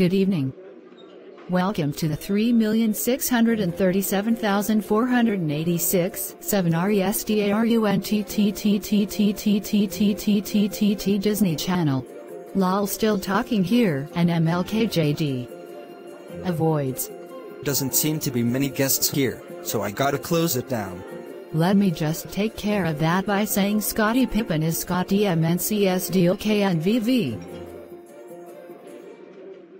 Good evening. Welcome to the 3,637,486 7RESDARUNTTTTTTTTTTTT Disney Channel. Lol still talking here and MLKJD. Avoids. Doesn't seem to be many guests here, so I gotta close it down. Let me just take care of that by saying Scotty Pippen is Scotty MNCSDOKNVV.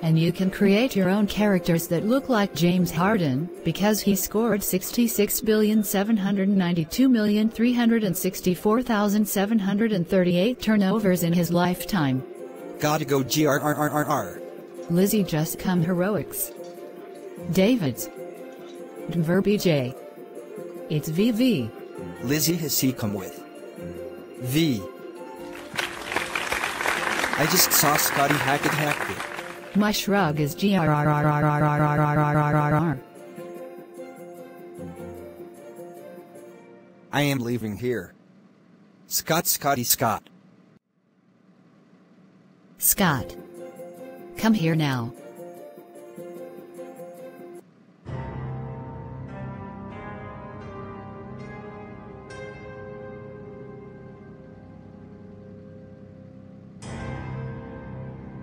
And you can create your own characters that look like James Harden, because he scored 66,792,364,738 turnovers in his lifetime. Gotta go GRRRRR. Lizzie just come heroics. David's. Verbi J. It's VV. Lizzie has he come with. V. I just saw Scotty Hackett Hackett. My shrug is GRRRRRRRRRRRR. I am leaving here. Scott Scotty Scott. Scott. Come here now.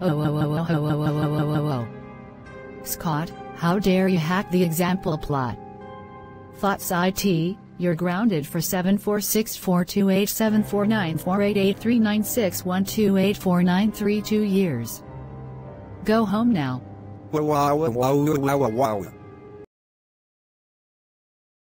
Oh, oh, oh, oh, oh, oh, oh, oh, oh, oh. Scott, how dare you hack the example plot? Thoughts IT, you're grounded for 746428749488396128493 years. Go home now. Wow wow wow wow wow wow.